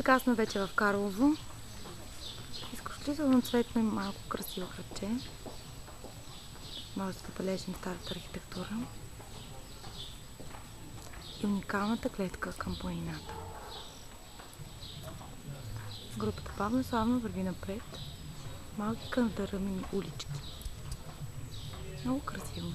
Сега сме вече в Карлово. Изключително цветно и малко красиво градче. Може да забележим старата архитектура. И уникалната клетка към планината. Групата бавно славно върви напред. Малки кандъръмени улички. Много красиво.